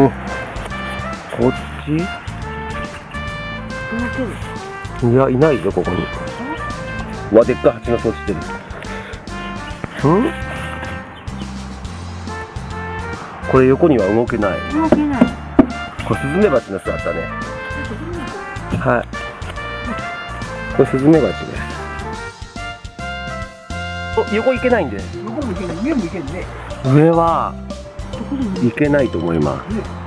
ん。こっち？いやいないぞここに。うわでっかい蜂の巣落ちてる。うん？これ横には動けない。動けない。これスズメバチの巣あったね。はい。これスズメバチです。お横行けないんで。横もいけんね。上もいけんね。上はいけないと思います。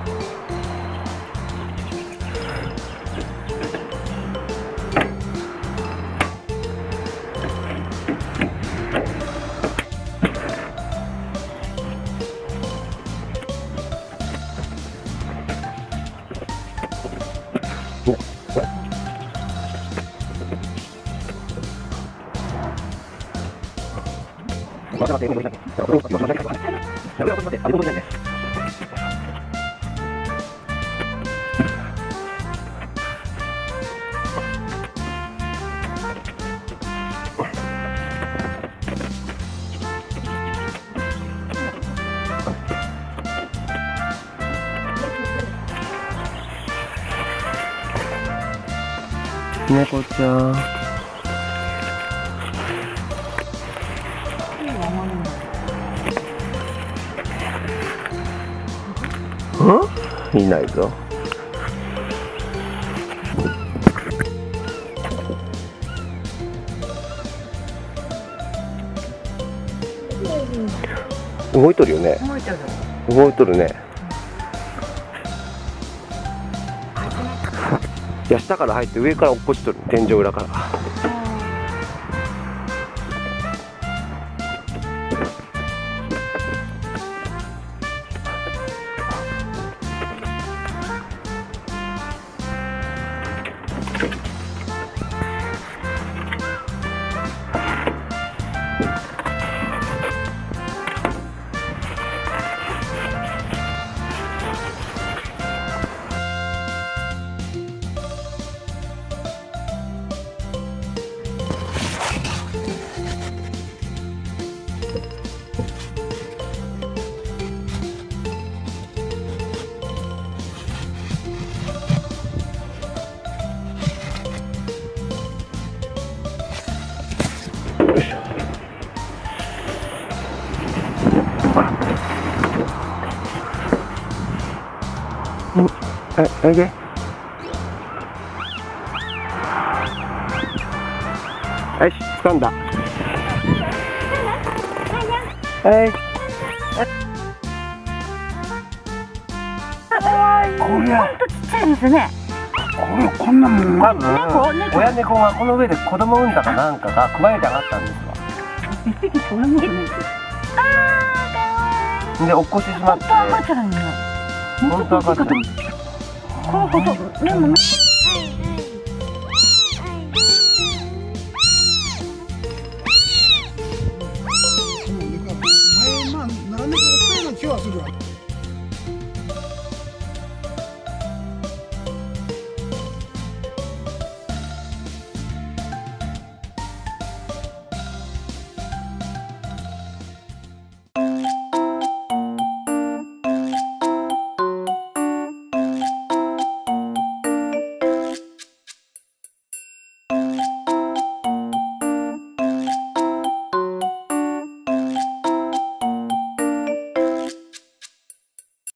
猫ちゃん。ん？いないぞ。動いとるよね。動いる動いとるね。いや下から入って上から落っこちとる。天井裏から。うえおいでよし掴んだはいこりゃちっちゃいですねこれこんなもん多分親猫がこの上で子供産んだかなんかが加えて上がったんですわ一匹それもねで落っこちてしまって本当赤ちゃん